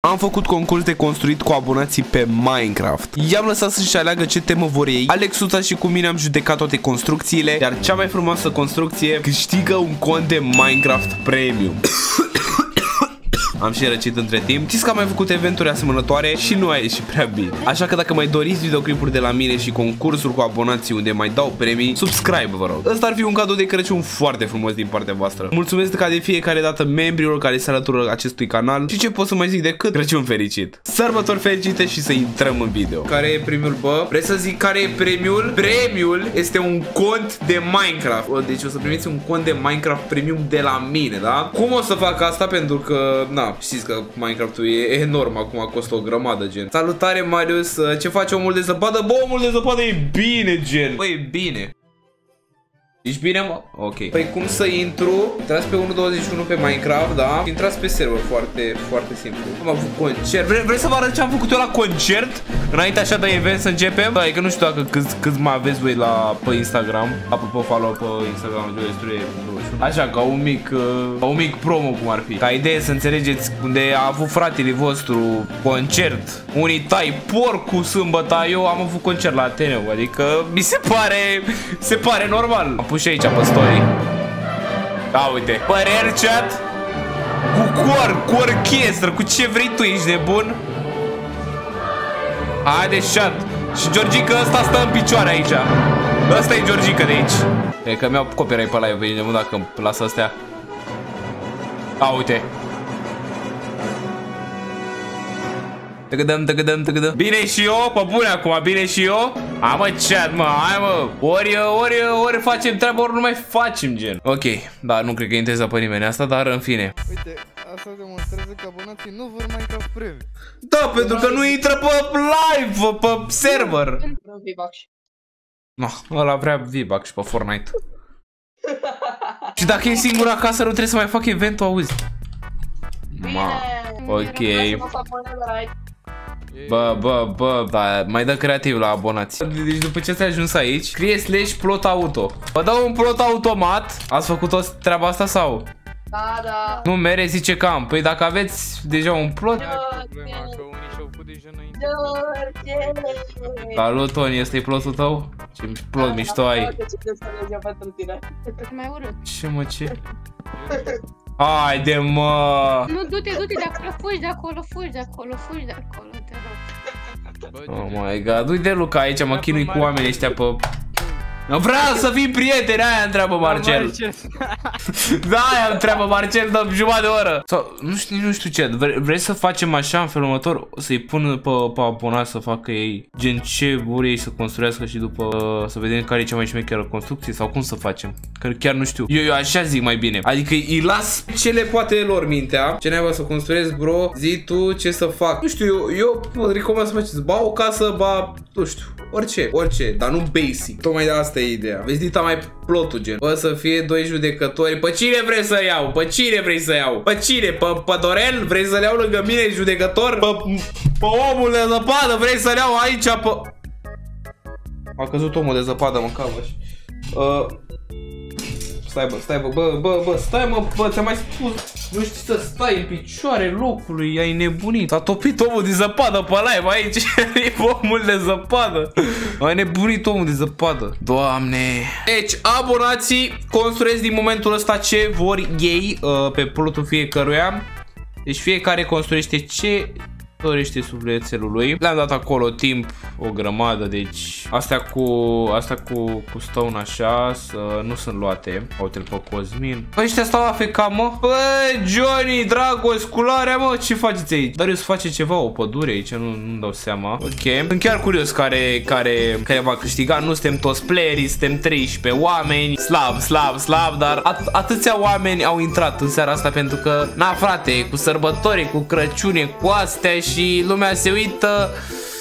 Am făcut concurs de construit cu abonații pe Minecraft. I-am lăsat să-și aleagă ce temă vor ei. Alexuța și cu mine am judecat toate construcțiile, iar cea mai frumoasă construcție câștigă un cont de Minecraft Premium. Am și răcit între timp. Știți că am mai făcut eventuri asemănătoare și nu a ieșit prea bine. Așa că dacă mai doriți videoclipuri de la mine și concursuri cu abonații unde mai dau premii, subscribe vă rog. Ăsta ar fi un cadou de Crăciun foarte frumos din partea voastră. Mulțumesc ca de fiecare dată membrilor care se alătură acestui canal și ce pot să mai zic decât Crăciun fericit. Sărbători fericite și să intrăm în video. Care e premiul, bă? Vreți să zic care e premiul? Premiul este un cont de Minecraft. Deci o să primiți un cont de Minecraft Premium de la mine, da? Cum o să fac asta? Pentru că, na, știți că Minecraft-ul e enorm acum, costă o grămadă, gen. Salutare, Marius, ce face omul de zăpadă? Bă, omul de zăpadă e bine, gen. Bă, e bine. Ești bine, mă? Ok. Păi cum să intru? Intrați pe 1.21 pe Minecraft, da? Intrați pe server, foarte, foarte simplu. Am avut concert. Vre vreți să vă arăt ce am făcut eu la concert? Înainte așa de event să începem? Da, e că nu știu dacă câți, câți mai aveți voi la, pe Instagram. Apropo, follow pe Instagram, Joe Așa, ca un mic, uh, ca un mic promo cum ar fi. Ca idee să înțelegeți unde a avut fratele vostru concert. Unii tai porc cu sâmbătă, eu am avut concert la Ateneu, adică mi se pare, se pare normal. Am pus și aici pe story. Da, uite. Păreri chat? Cu cor, cu orchestră, cu ce vrei tu, ești nebun? Haide, chat. Și Georgica ăsta stă în picioare aici. Ăsta e Georgica de aici. E că mi-au copyright pe live, e dacă îmi lasă astea. A, uite. Tăgădăm, tăgădăm, tăgădăm. Bine și eu, pe bune acum, bine și eu. Am mă, chat, mă, hai mă. Ori, ori, ori facem treaba, ori nu mai facem, gen. Ok, da, nu cred că interesează pe nimeni asta, dar în fine. Uite, asta demonstrează că abonații nu vor Minecraft Premium. Da, pentru că nu intră pe live, pe server. No, ăla vrea V-Bucks și pe Fortnite. Și dacă e singur acasă, nu trebuie să mai fac eventul, auzi. Ma, ok Bă, bă, bă, da, mai dă creativ la abonați Deci după ce ți-ai ajuns aici Scrie slash plot auto Vă dau un plot automat Ați făcut o treaba asta sau? Da, da Nu mere zice cam Păi dacă aveți deja un plot Salut Tony, este plotul tău? Ce plot mișto ai Mai urât Ce mă, ce? Haide mă! Nu, du-te, du-te de acolo, fugi de acolo, fugi de acolo, fugi de acolo, te rog. Oh my god, uite Luca aici, mă chinui cu oamenii ăștia pe Vreau să fim prieteni, aia întreabă Marcel. da, aia întreabă Marcel de jumătate de oră. Sau, nu știu, nu știu ce, Vre vrei să facem așa în felul următor? Să-i pun pe, pe abonat să facă ei gen ce vor ei să construiască și după să vedem care e cea mai șmecheră construcție sau cum să facem? Că chiar nu știu. Eu, eu așa zic mai bine. Adică îi las ce le poate lor mintea. Ce n-ai să construiesc, bro? Zi tu ce să fac. Nu știu, eu, eu recomand să faceți ba o casă, ba, nu știu, orice, orice, dar nu basic. Tocmai de asta e ideea. Vezi, dita mai plotul, gen. Bă, să fie doi judecători. Pe cine vrei să iau? Pe cine vrei să iau? Pe cine? Pe, pe Dorel? Vrei să-l iau lângă mine judecător? Pe, pe omul de zăpadă? Vrei să-l iau aici? Pe... A căzut omul de zăpadă, mă cavă. Uh, Stai bă, stai bă, bă, bă, bă, stai mă, bă, ți-am mai spus. Nu știi să stai în picioare locului, ai nebunit. A topit omul de zăpadă pe live aici E omul de zăpadă. Ai nebunit omul de zăpadă. Doamne. Deci, abonații construiesc din momentul ăsta ce vor ei uh, Pe plotul fiecăruia. Deci fiecare construiește ce dorește sufletelului. Le-am dat acolo timp o grămadă, deci astea cu, astea cu, cu stone așa să nu sunt luate. Uite-l pe Cosmin. Păi ăștia stau la FK, mă? Băi, Johnny, Dragos, cularea, mă, ce faceți aici? Dar eu să face ceva, o pădure aici, nu, nu dau seama. Ok. Sunt chiar curios care, care, care va câștiga. Nu suntem toți playerii, suntem 13 oameni. Slab, slab, slab, dar at atâția oameni au intrat în seara asta pentru că, na, frate, cu sărbători, cu Crăciune, cu astea și lumea se uită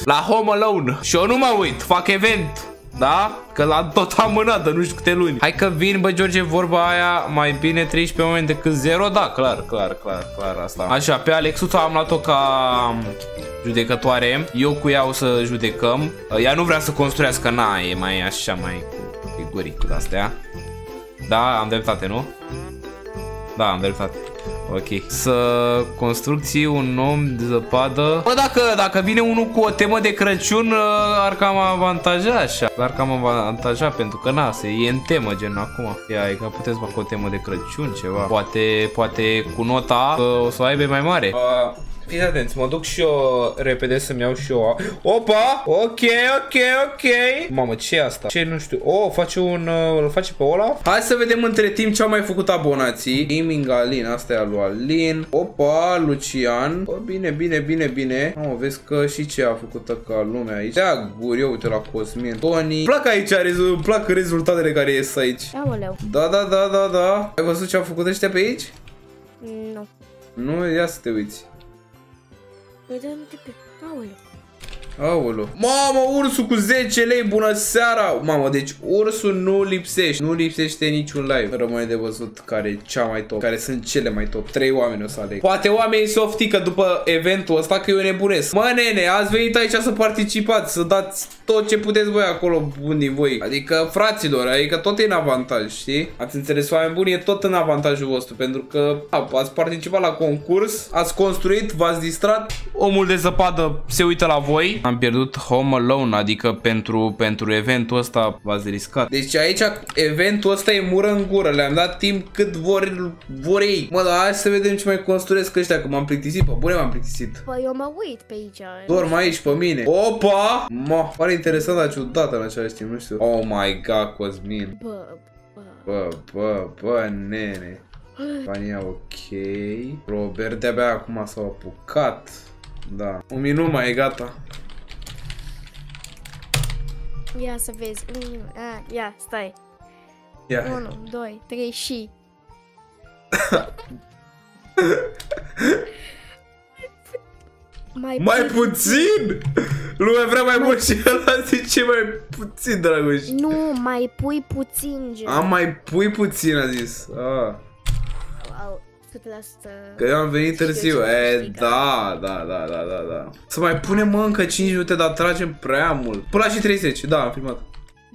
la Home Alone. Și eu nu mă uit, fac event. Da? Că l-am tot amânat de nu știu câte luni. Hai că vin, bă, George, vorba aia, mai bine 13 oameni decât 0? Da, clar, clar, clar, clar asta. Așa, pe Alexuța am luat-o ca judecătoare. Eu cu ea o să judecăm. Ea nu vrea să construiască, na, e mai așa, mai cu figuric cu astea. Da, am dreptate, nu? Da, am dreptate. Ok. Să construcții un om de zăpadă. Bă, dacă, dacă vine unul cu o temă de Crăciun, uh, ar cam avantaja așa. Ar cam avantaja pentru că na, se e în temă gen acum. Ia, e că puteți fac o temă de Crăciun, ceva. Poate, poate cu nota uh, o să o aibă mai mare. Uh. Fiți atenți, mă duc și eu repede să-mi iau și eu Opa! Ok, ok, ok. Mamă, ce e asta? Ce nu știu. Oh, face un... Uh, îl face pe Olaf? Hai să vedem între timp ce au mai făcut abonații. Gaming Alin, asta e al lui Alin Opa, Lucian. Bă, bine, bine, bine, bine. Mamă, vezi că și ce a făcut ca lumea aici? Ia guri, eu uite la Cosmin. Tony. Plac aici, îmi plac rezultatele care ies aici. Aoleu. Da, da, da, da, da. Ai văzut ce au făcut ăștia pe aici? Nu. Nu, ia să te uiți Păi dă de pe... Aoleu. Aolo. Mamă, ursul cu 10 lei, bună seara! Mamă, deci ursul nu lipsește. Nu lipsește niciun live. Rămâne de văzut care e cea mai top. Care sunt cele mai top. Trei oameni o să aleg. Poate oamenii se oftică după eventul ăsta că eu nebunesc. Mă, nene, ați venit aici să participați, să dați tot ce puteți voi acolo bun din voi. Adică, fraților, adică tot e în avantaj, știi? Ați înțeles, oameni buni, e tot în avantajul vostru. Pentru că a, ați participat la concurs, ați construit, v-ați distrat. Omul de zăpadă se uită la voi am pierdut Home Alone, adică pentru, pentru eventul ăsta v-ați riscat. Deci aici eventul ăsta e mură în gură, le-am dat timp cât vor, vor ei. Mă, dar hai să vedem ce mai construiesc ăștia, că m-am plictisit, pe bune m-am plictisit. Păi eu mă uit pe aici. Dorm aici pe mine. Opa! Mă, pare interesant, dar ciudată în același timp, nu știu. Oh my god, Cosmin. Bă, bă. Bă, bă, bă, nene. Pania ok. Robert de-abia acum s-a apucat. Da. Un minut mai e gata. Ia să vezi. A, ia, stai. Ia. 1, 2, 3 și... mai, mai puțin? puțin? Lumea vrea mai, mai mult și ăla zice mai puțin, Dragoș. Nu, mai pui puțin, gen. A, mai pui puțin, a zis. Ah. 100%. Că eu am venit târziu. E, da, da, da, da, da, da. Să mai punem încă 5 minute, dar tragem prea mult. Până la și 30, da, am filmat.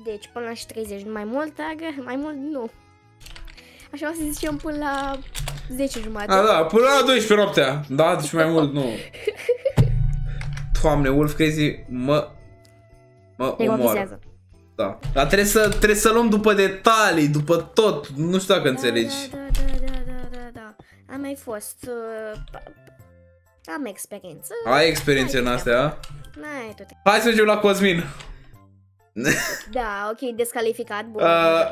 Deci până la și 30, mai mult, agă, mai mult nu. Așa o să zicem până la 10 jumate. A, da, până la 12 noaptea. Da, deci mai mult nu. Doamne, Wolf Crazy mă... Mă omoară. Da. Dar trebuie să, trebuie să luăm după detalii, după tot. Nu știu dacă da, înțelegi. Da, da, da, da am mai fost... Uh, am experiență. Ai experiențe în astea? N-ai toate. Hai să mergem la Cosmin. Da, ok, descalificat, bun. Uh,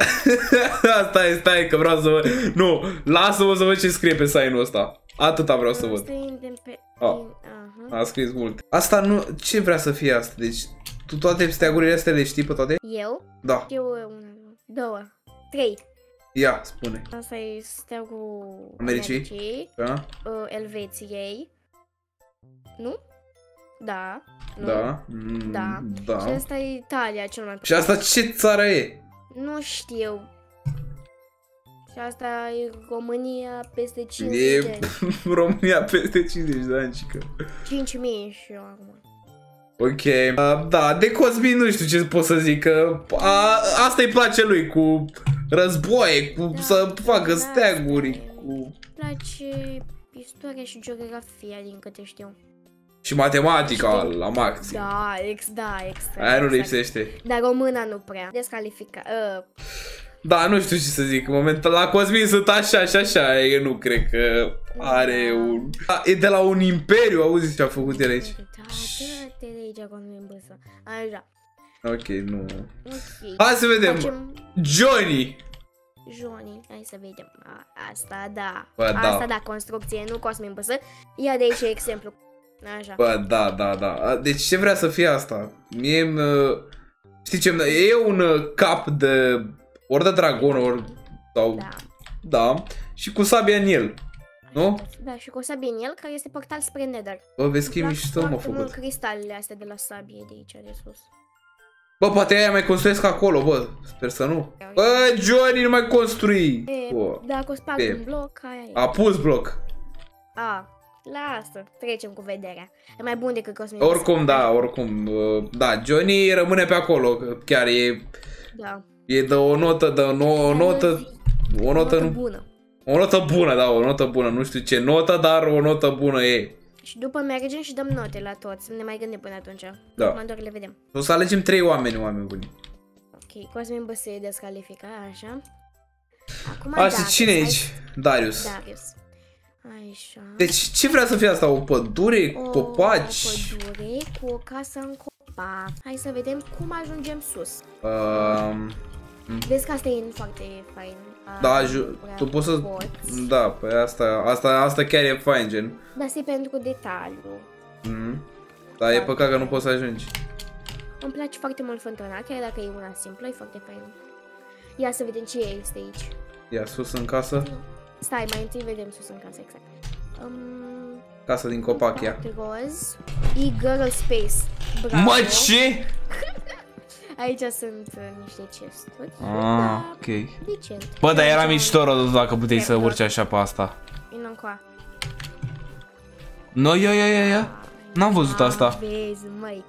stai, stai, că vreau să văd. Nu, lasă-mă să văd ce scrie pe sign-ul ăsta. Atâta vreau să văd. Oh. A scris mult. Asta nu... Ce vrea să fie asta? Deci, tu toate steagurile astea le știi pe toate? Eu? Da. Eu una, două, trei. Ia, spune. Asta e steagul Americii, Americii da? uh, Elveției. Nu? Da. Nu? Da. Mm, da. da. Și asta e Italia cel mai Și asta ce țară e? Nu știu. Și asta e România peste 50 e... de ani. România peste 50 de ani, cică. 5000 și eu acum. Ok, uh, da, de Cosmin nu știu ce pot să zic, că a, asta îi place lui, cu războaie, cu da, să facă da, steaguri, cu... place istoria și geografia, din câte știu. Și matematica la max. Da, ex, da, extra. Aia nu exact. lipsește. Dar româna nu prea. Descalifica. Uh. Da, nu știu ce să zic. În momentul la Cosmin sunt așa și așa. Eu nu cred că are da. un... Da, e de la un imperiu, auzi ce a făcut el aici. Da, dă-te de aici Cosmin băsă. Așa. Ok, nu. Okay. Hai să vedem. Facem... Johnny. Johnny, hai să vedem. A, asta da. Bă, asta da. da, construcție, nu Cosmin băsă. Ia de aici exemplu. Așa. Bă, da, da, da. Deci ce vrea să fie asta? Mie Știi ce? E un uh, cap de ori de dragon, ori... Sau... Da. Da. Și cu sabia în el. Nu? Da, și cu sabie în el, care este portal spre Nether. Bă, vezi că e mișto, mă, făcut. mult cristalele astea de la sabie de aici, de sus. Bă, poate aia mai construiesc acolo, bă. Sper să nu. Bă, Johnny, nu mai construi. E, bă. Dacă o sparg un bloc, aia e. A pus bloc. A, lasă, trecem cu vederea. E mai bun decât Cosmin. Oricum, da, oricum. Da, Johnny rămâne pe acolo, chiar e... Da. E de o notă, de o, o notă... O notă, notă bună. O notă bună, da, o notă bună. Nu știu ce notă, dar o notă bună e. Și după mergem și dăm note la toți. Ne mai gândim până atunci. Da. Acum doar le vedem. O să alegem trei oameni, oameni buni. Ok, Cosmin bă se descalifica, așa. Acum Așa, Darius. cine e Hai- aici? Darius. Darius. Așa. Deci, ce vrea să fie asta? O pădure? O, Copaci? O pădure cu o casă în copac. Hai să vedem cum ajungem sus. Um, Vezi că asta e foarte fain. Da, Ah, ju- prea tu poți să... poți. Da, păi asta, asta, asta chiar e fain, gen. Dar asta e pentru detaliu. Mhm. Dar e păcat că nu poți să ajungi. Îmi place foarte mult fântâna, chiar dacă e una simplă, e foarte fain. Ia să vedem ce este aici. Ia sus în casă. Stai, mai întâi vedem sus în casă, exact. Um, Casa din copac, ia. roz. E girl space. Bravo. Mă, ce? Aici sunt uh, niște chesturi. Ah, ok. Decent. Bă, dar era Aici mișto, Rodo, dacă puteai să Laptop. urci așa pe asta. Vino încoa. No, ia, ia, ia, ia. N-am văzut asta. Vezi, măi.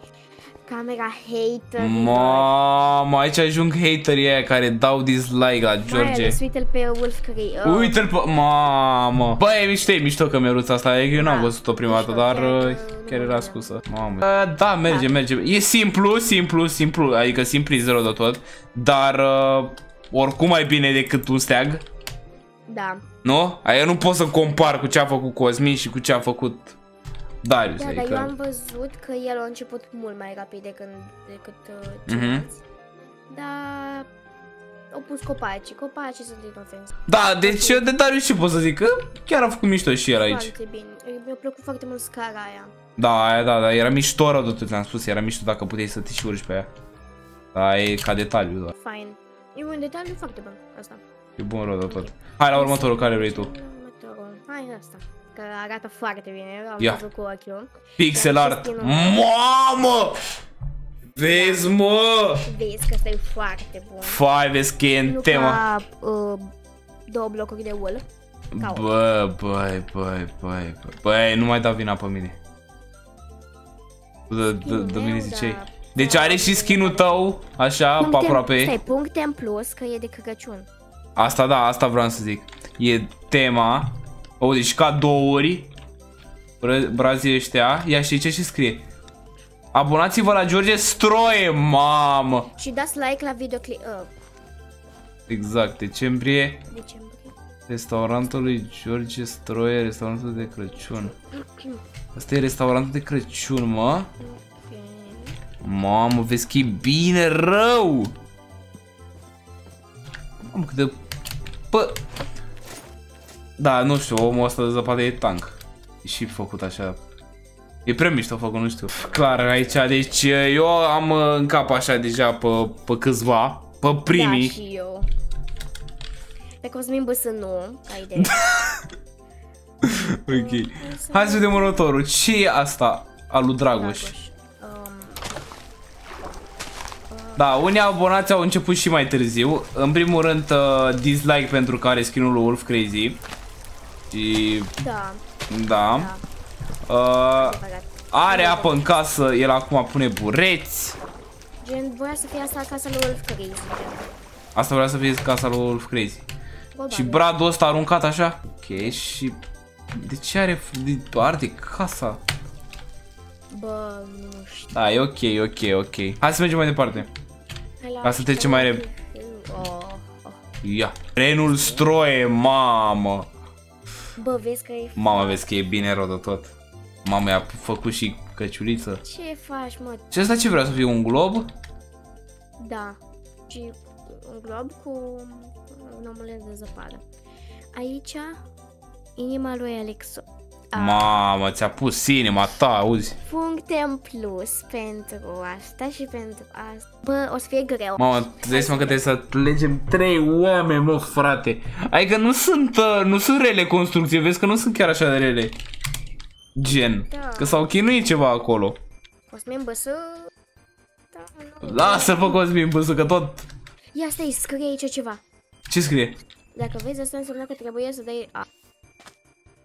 Camera hater. Mamă, aici ajung haterii aia care dau dislike la Mai George. ales, uite-l pe Wolf Cree. Oh, Uite-l pe... Mamă. Bă, e mișto, e mișto că mi-a asta. E că eu n-am Da. văzut-o prima dată, Mișto, dar chiar uh, că chiar nu era mă scusă. Mamă. Uh, Da, merge, merge. E simplu, simplu, simplu. Adică simplu e zero de tot. Dar uh, oricum mai bine decât un steag. Da. Nu? Aia nu pot să compar cu ce a făcut Cosmin și cu ce a făcut Darius. Da, dar adică... eu am văzut că el a început mult mai rapid decât, decât uh, Mhm. ceilalți. Dar au pus copaci. Copacii sunt inofensivi. Da, deci eu de Darius ce pot să zic? Că chiar a făcut mișto și el aici. Foarte bine. Mi-a plăcut foarte mult scara aia. Da, aia da, da, era mișto rău de tot, ți-am spus, era mișto dacă puteai să te și urci pe ea. Da, e ca detaliu, da. Fine. E un detaliu foarte bun asta. E bun rău de tot. Hai la următorul, care vrei tu? Următorul. Hai asta. Că arată foarte bine. Am Ia. văzut cu ochiul. Pixel Dar art. skinul- Mamă! Vezi, mă! Vezi că ăsta e foarte bun. Fai, vezi că e în Nu tema. ca uh, două blocuri de wool. Ca o. Bă, băi, băi, băi, băi, băi, nu mai da vina pe mine. De, de, de mine meu, ziceai. da. Deci are și skin-ul tău, așa, pe Puncte- aproape. Stai, puncte în plus că e de Crăciun. Asta da, asta vreau să zic. E tema. O, deci cadouri. Bra- Brazii ăștia. Ia și ce și scrie. Abonați-vă la George Stroie, mamă! Și dați like la videoclip. Uh, Exact, decembrie. decembrie. Restaurantul lui George Stroie, restaurantul de Crăciun. Asta e restaurantul de Crăciun, mă. Ok. Mamă, vezi că e bine rău! Mamă, cât de... Bă... Da, nu știu, omul ăsta de zăpadă e tank. E și făcut așa. E prea mișto făcut, nu știu. Clar, aici, deci eu am uh, în cap așa deja pe, pe câțiva, pe primii. Da, și eu. Pe Cosmin Băsă nu, ai de. ok. Hai să vedem următorul. Ce e asta al lui Dragoș? Um, Da, unii abonați au început și mai târziu. În primul rând, uh, dislike pentru că are skin-ul lui Wolf Crazy. Și da, da. da, Uh, adevărat. are apă în casă, el acum pune bureți. Gen, voia să fie asta acasă lui Wolf Crazy. gen. Asta vrea să fie casa lui Wolf Crazy. Probabil. Și bradul ăsta aruncat așa. Ok, și... De ce are... De, arde casa? Bă, nu știu. Da, e ok, e ok, ok. Hai să mergem mai departe. Hai la Ca să trecem mai repede. Oh, oh. Ia. Renul Stroie, mamă. Bă, vezi că e... Mama, vezi că e bine rău de tot. Mama i-a făcut și căciuliță. Ce faci, mă? Și asta ce vrea să fie un glob? Da. Și un glob cu un omuleț de zăpadă. Aici, inima lui Alexo. A, Mamă, ți-a pus inima ta, auzi? Puncte în plus pentru asta și pentru asta. Bă, o să fie greu. Mamă, îți dai seama că trebuie să legem trei oameni, mă, frate. Adică nu sunt, uh, nu sunt rele construcții, vezi că nu sunt chiar așa de rele. Gen, Da. că s-au chinuit ceva acolo. O să mi să... Da, nu. Lasă pe Cosmin Bâsu, că tot... Ia stai, scrie aici ceva. Ce scrie? Dacă vezi, asta înseamnă că trebuie să dai... A.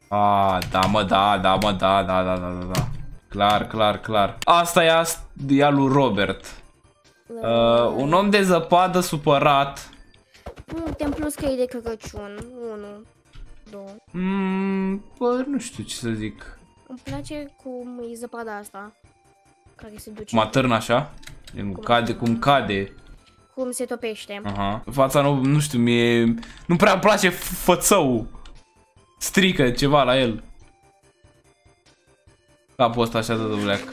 A, da, mă, da, da, mă, da, da, da, da, da, da. Clar, clar, clar. Asta e, ast- e al lui Robert. Uh, un om de zăpadă supărat. Puncte în plus că e de Crăciun. 1. Două. Mm, bă, nu știu ce să zic. Îmi place cum e zăpada asta. Care se duce. Cum atârnă așa? Cum cade, cum cade. cum se topește. Aha. Fața nu, nu știu, mie... Nu prea îmi place f- fățăul. Strică ceva la el. Capul ăsta așa de dubleac. Da.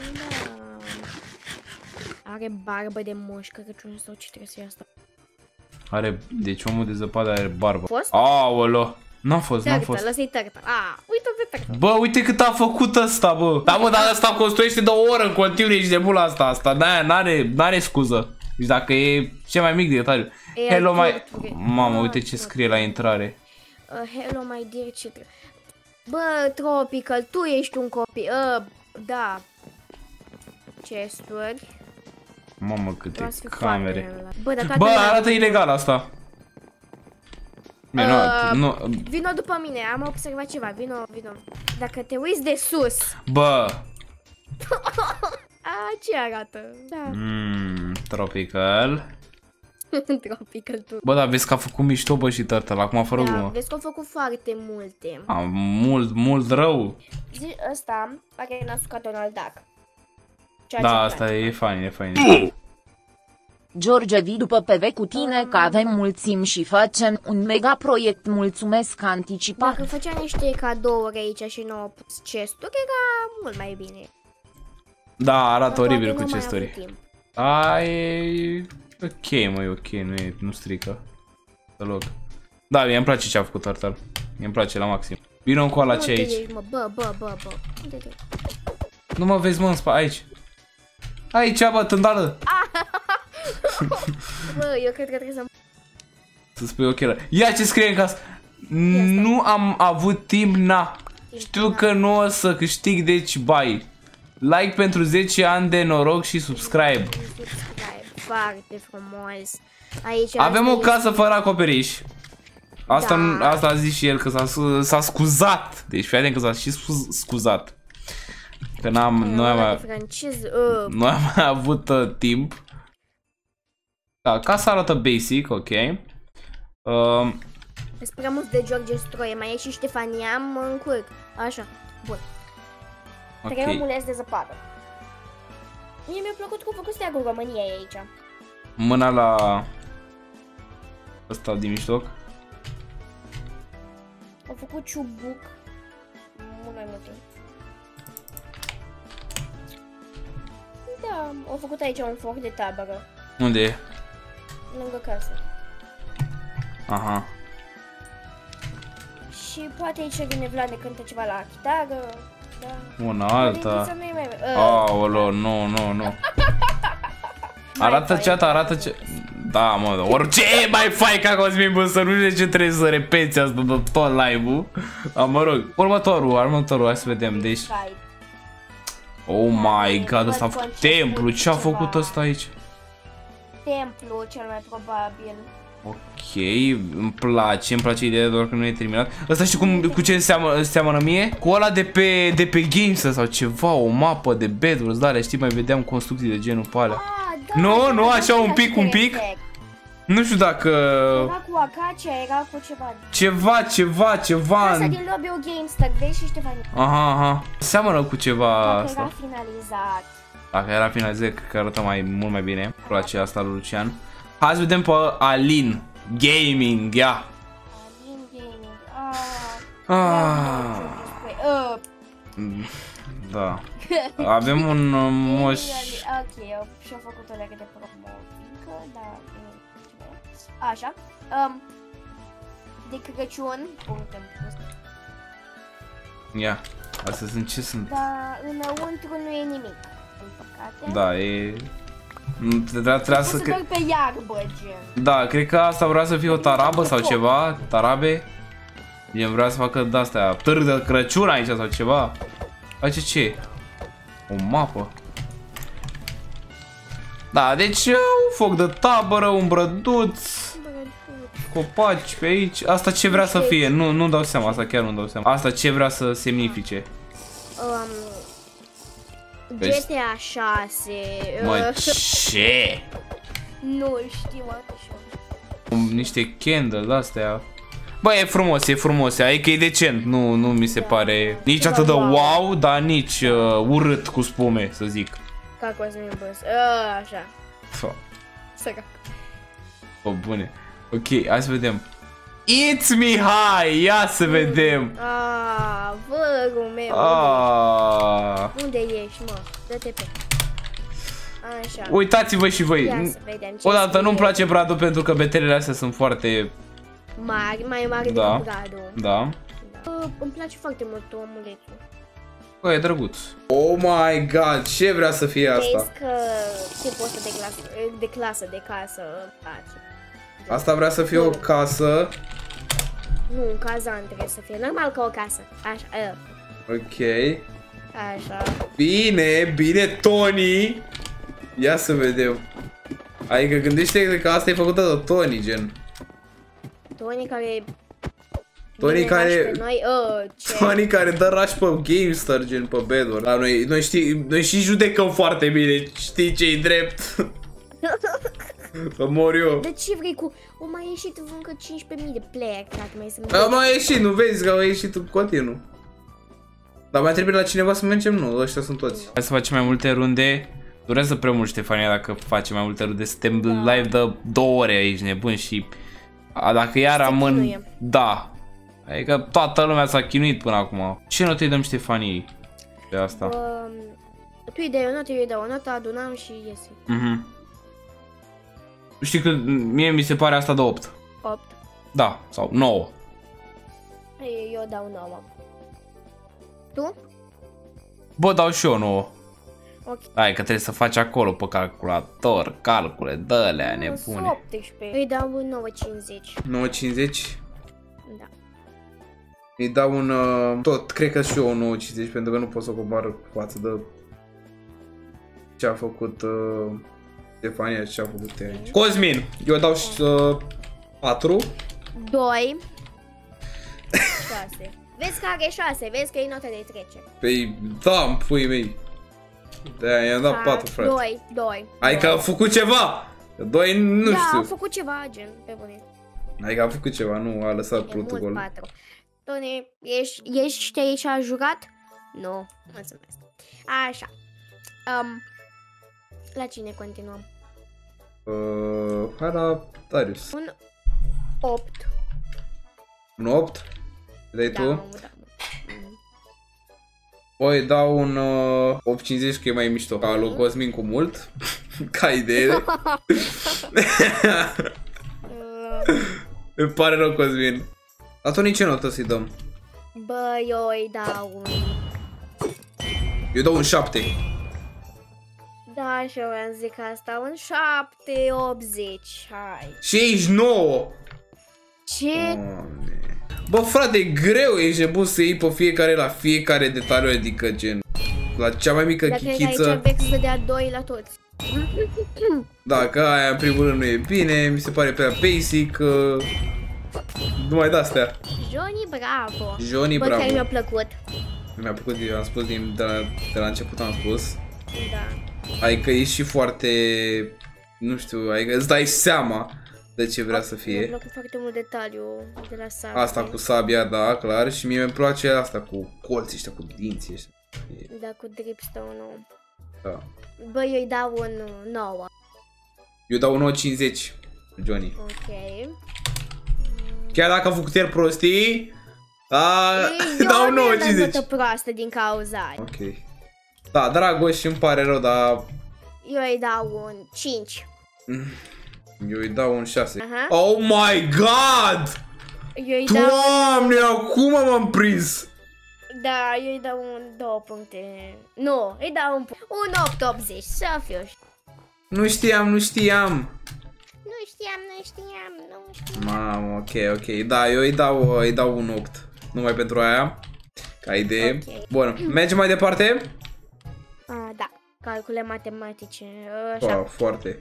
Are barbă de moș Crăciun sau ce trebuie să fie asta. Are, deci omul de zăpadă are barbă. Fost? Aoleo. N-a fost, n-a Tărtă, fost. lăsa-i tărtă. A, uite pe tărtă. Bă, uite cât a făcut ăsta, bă. Da, mă, dar ăsta construiește de o oră în continuu, ești de bula asta. Asta n-are, n-are, n-are scuză. Deci dacă e cel mai mic detaliu. E Hello, al mai... turcului. Mamă, Ah, uite ce turc. scrie la intrare. Uh, hello, my dear children. Bă, Tropical, tu ești un copil. Uh, da. Chesturi. Mamă, câte Vreau să fiu camere. foarte relax. Bă, dar toate Bă, alea- arată ilegal asta. Bine, Uh, nu, nu, Vino după mine, am observat ceva, vino, vino. Dacă te uiți de sus, bă, a, ce arată? Da, mm, tropical. tropical tu. Bă, dar vezi că a făcut mișto, bă, și tărtă, acum fără Da, glumă. vezi că au făcut foarte multe. A, mult, mult rău. Zi, ăsta are nasul ca Donald Duck. Ceea Da, ce îmi asta place. e fain, e fain. George vii după PV cu tine că avem mulțim și facem un mega proiect mulțumesc anticipat. Dacă făcea niște cadouri aici și nu au pus chesturi, era mult mai bine. Da, arată Poate oribil nu cu mai ce am story. avut timp. A, e ok, mă, e ok, nu, e, nu strică. Deloc. Da, mie îmi place ce a făcut Tartar. Mie îmi place la maxim. Vino cu ala ce Unde aici. ești, mă? Bă, bă, bă, bă. Unde te Nu mă vezi, mă, în spa, aici. Aici, bă, tândală. Bă, eu cred că trebuie să Să spui ok. Ia ce scrie în casă. Nu am avut timp, na. Știu că nu o să câștig, deci bye. Like pentru 10 ani de noroc și subscribe. Subscribe. Foarte frumos. Aici Avem asta o este- casă fără acoperiș. Asta, Da. asta a zis și el, că s-a, s-a scuzat. Deci fii atent că s-a și scuz, scuzat. Că n-am, nu am, Ăla mai- de francez, uh, nu am mai avut uh, timp. Da, casa arată basic, ok. Um, Sunt prea mulți de George Stroie, mai e și Ștefania, mă încurc. Așa, bun. Trei ok. omuleți de zăpadă. Mie mi-a plăcut cum a făcut steagul României aici. Mâna la ăsta din mijloc. Au făcut ciubuc. Mult mai multe. Da, au făcut aici un foc de tabără, Unde e? lângă casă. Aha. Și poate aici Rine Vlad cântă ceva la chitară. Da. Una Părinții alta. să nu-i mai... Uh, Aolo, nu, nu, nu. Arată fain. chat, arată ce... Da, mă, orice e mai fai ca Cosmin, bă, să nu știu de ce trebuie să repeți asta de tot live-ul. Dar mă rog, următorul, următorul, hai să vedem. Deci, Skype. oh my god, Văd ăsta a făcut conceptul templu, ce a ceva. făcut ăsta aici? Templu, cel mai probabil. Ok, îmi place, îmi place ideea doar că nu e terminat. Ăsta știi cum, cu ce seamănă, seamănă mie? Cu ăla de pe, de pe Games sau ceva, o mapă de Bedwars, da, alea, știi, mai vedeam construcții de genul pe alea. Ah, da, Nu, da, nu, da, așa da, un da, pic, un pic? perfect. Nu știu dacă... Era cu Acacia, era cu ceva. Ceva, ceva, ceva... Casa în- din lobby-ul GameStar, vezi și Ștefania. Aha, aha. Seamănă cu ceva Dacă asta. era finalizat. Dacă era finalizat, cred că arată mai, mult mai bine. Îmi place asta lui Lucian. Hai să vedem pe Alin. Gaming, ia. Alin Gaming. Ah. Ah, Uh, da. Avem un uh, moș... Ok, eu și-au făcut o legă de promovică, da, e ceva. Așa. Um, de Crăciun, puncte în plus. Ia. Astea sunt ce sunt? Dar înăuntru nu e nimic, din păcate. Da, e... Nu, Trebuia, trebuia Poți să... să cre- merg pe iarbă, gen. Da, cred că asta vrea să fie o tarabă sau ceva, tarabe. Gen vrea să facă de-astea, târg de Crăciun aici sau ceva. Aici ce e? O mapă. Da, deci un foc de tabără, un brăduț, copaci pe aici. Asta ce vrea să fie? Nu, nu dau seama, asta chiar nu dau seama. Asta ce vrea să semnifice? Um, Vezi? GTA 6. Mă, uh, ce? nu știu așa. Niște candle astea. Bă, e frumos, e frumos, adică e decent, nu, nu mi se pare nici atât de wow, dar nici uh, urât cu spume, să zic. Ca Cosmin Băs. A, așa. Fa, Sărac. Bă, bune. Ok, hai să vedem. It's me high, ia să vedem. A, vărul meu. Ah. Unde ești, mă? Dă-te pe. Așa. Uitați-vă și voi. Ia să vedem ce Odată scrie. nu-mi place Bradul pentru că betelele astea sunt foarte... Mari, mai mari Da. decât Bradu. Da. Da. Îmi place foarte mult omulețul. Bă, e drăguț. Oh my god, ce vrea să fie Vezi asta? că te poți de clasă, de clasă, de casă, îmi place. Asta vrea să fie o casă. Nu, un cazan trebuie să fie. Normal ca o casă. Așa, a, Ok. așa. Bine, bine, Tony. Ia să vedem. Adică gândește că asta e făcută de Tony, gen. Tony care... Tony vine care- rași Pe noi, uh, ce? Tony care dă raș pe GameStar, gen pe Bedwar. Dar noi, noi, știi, noi și judecăm foarte bine, știi ce-i drept. Că mor eu. De ce vrei cu... O mai ieșit încă 15.000 de player, dacă mai sunt... A mai ieșit, nu vezi că au ieșit în continuu. Dar mai trebuie la cineva să mergem? Nu, ăștia sunt toți. Hai să facem mai multe runde. Durează prea mult, Ștefania, dacă facem mai multe runde. Suntem Da. live de două ore aici, nebun, și... A, dacă iar Se rămân... chinuie. Da. Adică toată lumea s-a chinuit până acum. Ce notă îi dăm Ștefaniei? De asta. Um, tu îi dai o notă, eu îi dau o notă, adunăm și iese. Mhm. Știi că mie mi se pare asta de 8. 8. Da, sau 9. Ei, Eu dau 9. Tu? Bă, dau și eu 9. Ok. Hai că trebuie să faci acolo pe calculator, calcule, dă-le nebune. 18. Îi dau un 9,50. 9.50? Da. Îi dau un... Uh, tot, cred că și eu un 9.50 pentru că nu pot să compar față de ce a făcut uh, Stefania și ce a făcut ea aici. Cosmin, eu dau și uh, 4. 2. 6. Vezi că are 6, vezi că e nota de trece. Păi, da, în puii mei. Da, i-am dat 4, frate. 2, 2. Adică a făcut ceva. Că Doi, nu da, știu. a făcut ceva, gen, pe bune. Adică a făcut ceva, nu a lăsat E mult protocol. 4. Tony, ești, ești aici jurat? Nu, mulțumesc. Așa. Um, la cine continuăm? Uh, hai la Darius. Un 8. Un 8? Dai Da, tu? mă, da. Mm. Păi dau un uh, 850 că e mai mișto. Ca lui Cosmin cu mult. Ca idee. Uh, Îmi pare rău Cosmin. La Tony ce notă să-i dăm? Bă, eu îi dau un... Eu dau un 7. Da, și eu am zic asta, un 7, 80, hai. 69! Ce? Doamne. Bă, frate, e greu, ești nebun să iei pe fiecare la fiecare detaliu, adică gen... La cea mai mică Dar cred că aici chichiță. vex să dea 2 la toți. Da, că aia în primul rând nu e bine, mi se pare prea basic. Uh, numai de-astea. Johnny, bravo. Johnny, Bă, bravo. care mi-a plăcut. Mi-a plăcut, eu am spus din, de, la, de la început, am spus. Da. Adică e și foarte, nu știu, adică îți dai seama de ce vrea să Mi-a fie. plăcut foarte mult detaliu de la sabie. Asta cu sabia, da, clar, și mie îmi place asta cu colții ăștia, cu dinții ăștia. E- Da, cu dripstone-ul. Da. Bă, eu îi dau un 9. Eu dau un 50, Johnny. Ok. Chiar dacă a făcut el prostii, a, Eu dau un nu i-am 50. dat notă proastă din cauza aia. Ok. Da, Dragoș îmi pare rău, dar Eu îi dau un 5. Eu îi dau un 6. Aha. Oh my god! Eu îi dau... Doamne, acum m-am prins! Da, eu îi dau un 2 puncte. Nu, îi dau un, pu- un 8-80, să fiu. Nu știam, nu știam. Nu știam, nu știam, nu știam. Mamă, ok, ok. Da, eu îi dau, îi dau un 8. Numai pentru aia. Ca idee. Ok. Bun, mergem mai departe? A, da, calcule matematice, Ba, așa. foarte.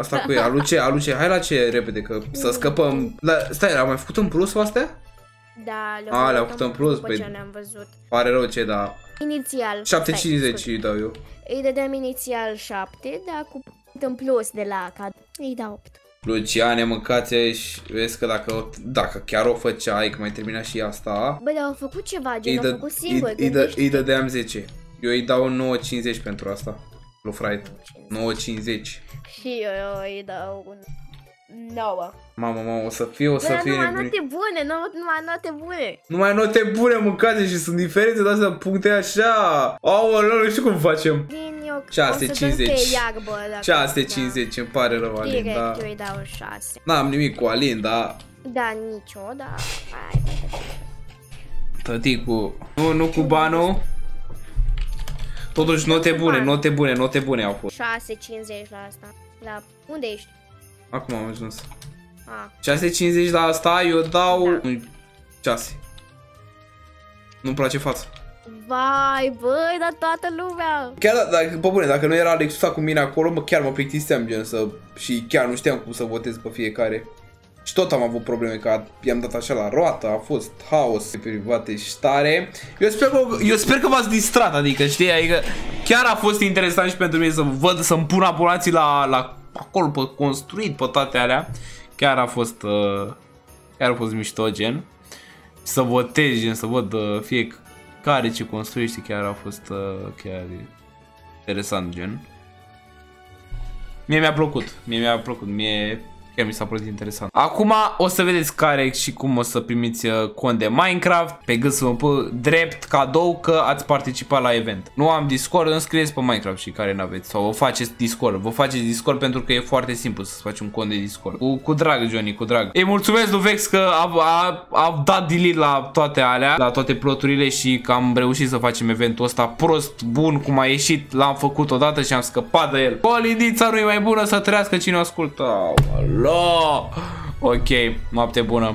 Asta cu ea, Aluce, Aluce, hai la ce repede, că să scăpăm. La, stai, am mai făcut în plus astea? Da, le-au A, le-au făcut făcut în plus, după păi- ce ne-am văzut. Pare rău ce, da. Inițial. 7,50 stai, îi dau eu. Îi dădeam inițial 7, dar cu în plus de la cad. Îi dau 8. Luciane, mâncați și vezi că dacă, dacă chiar o făceai, că mai termina și asta, Bă, dar au făcut ceva, gen, îi, au dă, făcut singur, îi, îi, dă, gândește. îi dădeam 10. Eu îi dau 9,50 pentru asta. Lui Fright. 9,50. Și eu îi dau un 9. Mamă, mamă, o să fie, o Bă, să dar fie numai nebunit. note bune, nu- numai note bune. Numai note bune mâncate și sunt diferite de astea puncte așa. Aoleu, nu știu cum facem. Din eu 650. O să dăm pe iarbă. dacă- 650, îmi pare rău, Da. Alin, Direct, da. eu îi dau un 6. N-am nimic cu Alin, da. Da, nicio, da. Hai, bă, bă, bă. Tăticu. Nu, nu cu banul. Totuși note bune, note bune, note bune au fost. 6,50 la asta. La unde ești? Acum am ajuns. A, 650 la asta, eu dau Da. un 6. Nu-mi place fața. vai, băi, dar toată lumea. Chiar da- dacă, pe bune, dacă nu era Alexusa cu mine acolo, mă, chiar mă plictiseam gen să... Și chiar nu știam cum să votez pe fiecare. Și tot am avut probleme că i-am dat așa la roată, a fost haos pe private și tare. Eu sper că, eu sper că v-ați distrat, adică știi, adică chiar a fost interesant și pentru mine să văd, să-mi pun abonații la, la acolo, pe construit, pe toate alea. Chiar a fost, uh, chiar a fost mișto, gen. Să votez, gen, să văd uh, fiecare ce construiește, chiar a fost uh, chiar interesant, gen. Mie mi-a plăcut, mie mi-a plăcut, mie chiar mi s-a părut interesant. Acum o să vedeți care și cum o să primiți uh, cont de Minecraft pe gând să vă pun drept cadou că ați participat la event. Nu am Discord, înscrieți pe Minecraft și care n-aveți sau vă faceți Discord. Vă faceți Discord pentru că e foarte simplu să faci un cont de Discord. Cu, cu drag, Johnny, cu drag. Îi mulțumesc lui Vex că a, a, a dat delete la toate alea, la toate ploturile și că am reușit să facem eventul ăsta prost, bun, cum a ieșit, l-am făcut odată și am scăpat de el. Colindița nu e mai bună să trăiască cine o ascultă. Alo! Ok, noapte bună.